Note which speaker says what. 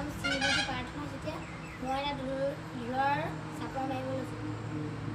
Speaker 1: প্ৰাৰ্থনা যেতিয়া মই এটা ঢোলৰ চাপৰ মাৰিব লৈছোঁ